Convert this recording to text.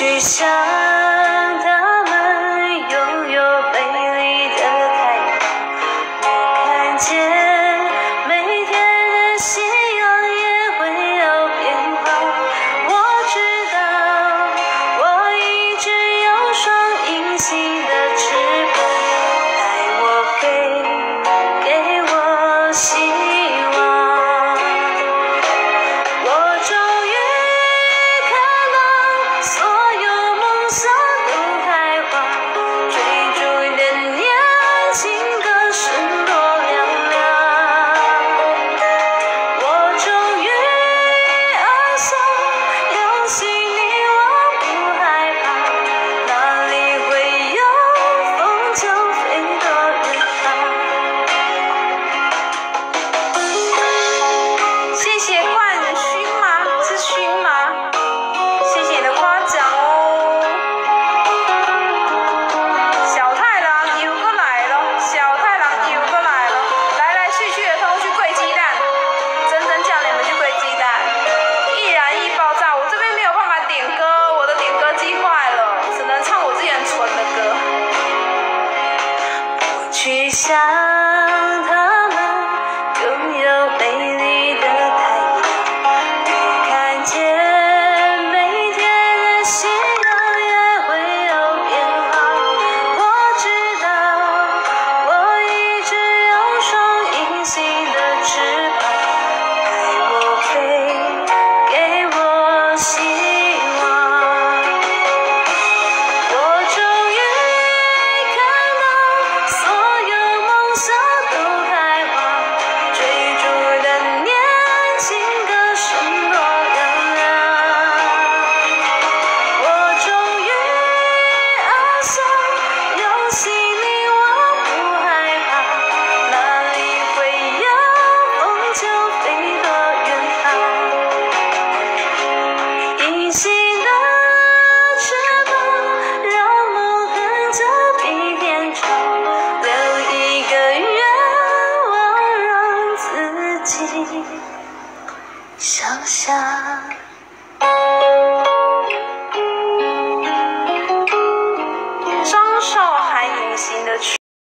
许下想想。